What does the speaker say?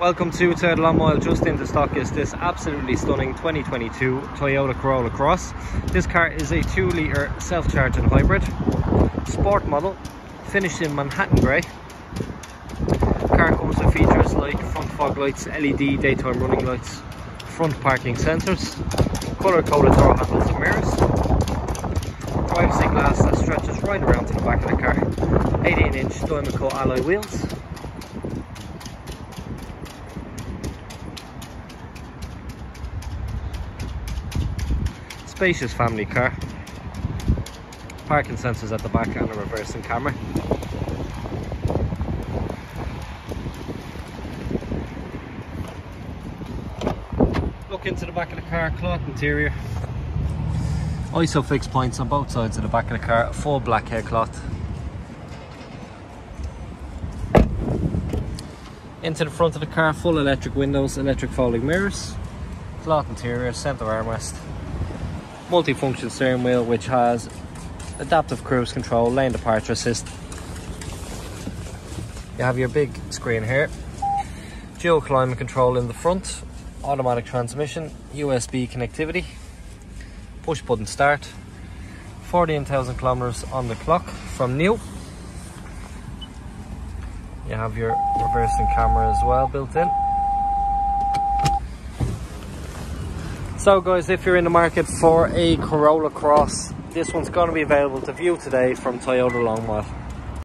Welcome to Long Mile. Just into stock is this absolutely stunning 2022 Toyota Corolla Cross. This car is a 2 litre self-charging hybrid, sport model, finished in Manhattan grey. Car comes with features like front fog lights, LED daytime running lights, front parking sensors, colour coded door handles and mirrors, privacy glass that stretches right around to the back of the car, 18 inch diamond alloy wheels, spacious family car. Parking sensors at the back and a reversing camera. Look into the back of the car, cloth interior. ISOFIX points on both sides of the back of the car, full black hair cloth. Into the front of the car, full electric windows, electric folding mirrors, cloth interior, centre armrest, multi-function steering wheel which has adaptive cruise control, lane departure assist. You have your big screen here, dual climate control in the front, automatic transmission, USB connectivity, push button start, 14,000 kilometers on the clock from new. You have your reversing camera as well built in. So guys, if you're in the market for a Corolla Cross, this one's going to be available to view today from Toyota Long Mile.